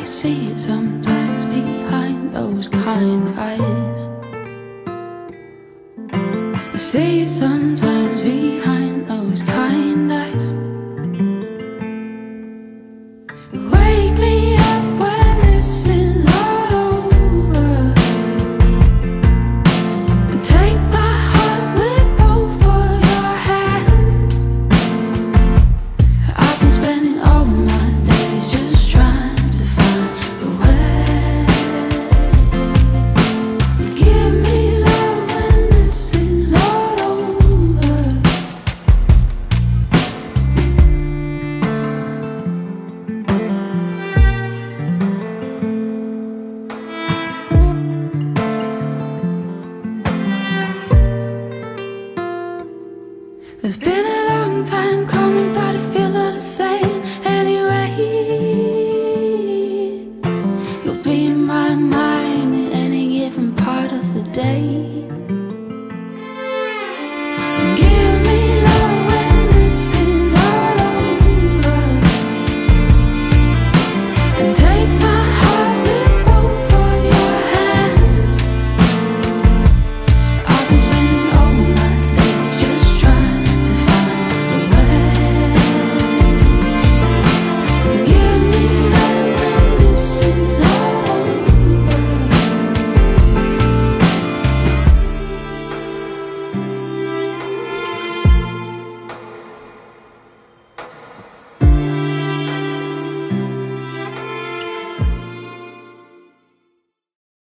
I see it sometimes behind those kind eyes. I see it sometimes behind. It's been a long